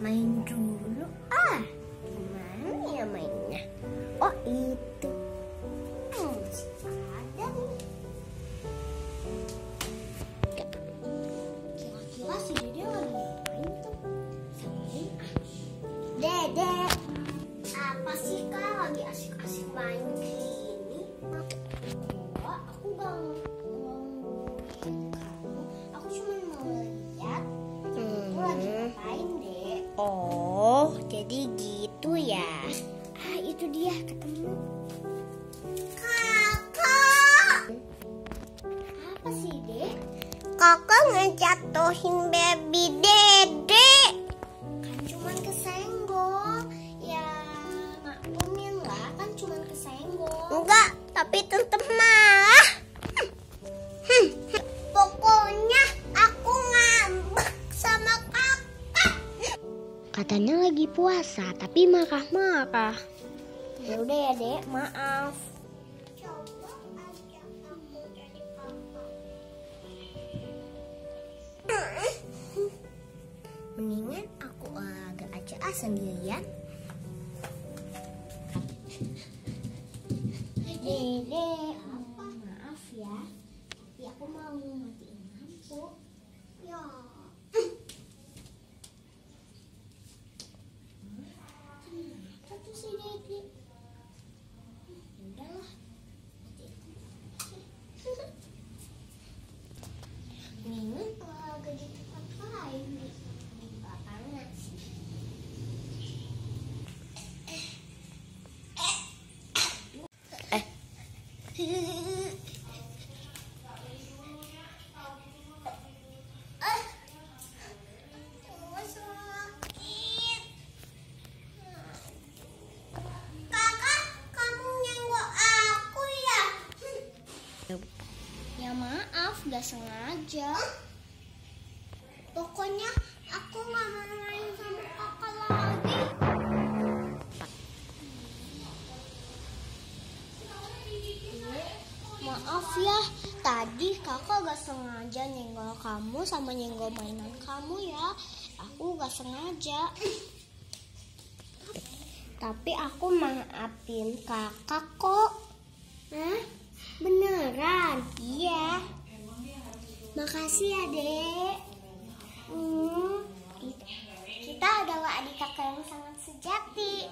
main dulu. Ah gimana ya mainnya? Oh itu. Hmm, ada nih. Lagi tuh. Dede apa sih kak? Lagi asik-asik main gini oh. Jadi gitu ya. Ah itu dia ketemu. Kakak. Apa sih dek? Kakak ngejatuhin baby dede kan cuman kesenggol. Ya maklumin lah kan cuman kesenggol. Enggak tapi tetep katanya lagi puasa tapi marah-marah ya udah ya dek maaf mendingan aku agak aja ah sendirian Dede? Maaf ya. Ya aku mau matiin lampu. Ya. Kenapa tuh si Dede? Udahlah. matiin. Mendingan olahraga di tempat lain nih. Di lapangan sih. Kakak, kamu nyenggol aku ya? Gak sengaja. Pokoknya aku gak mau main Maaf ya, tadi kakak gak sengaja nyenggol kamu sama nyenggol mainan kamu ya. Aku gak sengaja. Tapi aku maafin kakak kok. Hah? Beneran? Iya. Makasih ya, Dek. Hmm, kita adalah adik kakak yang sangat sejati.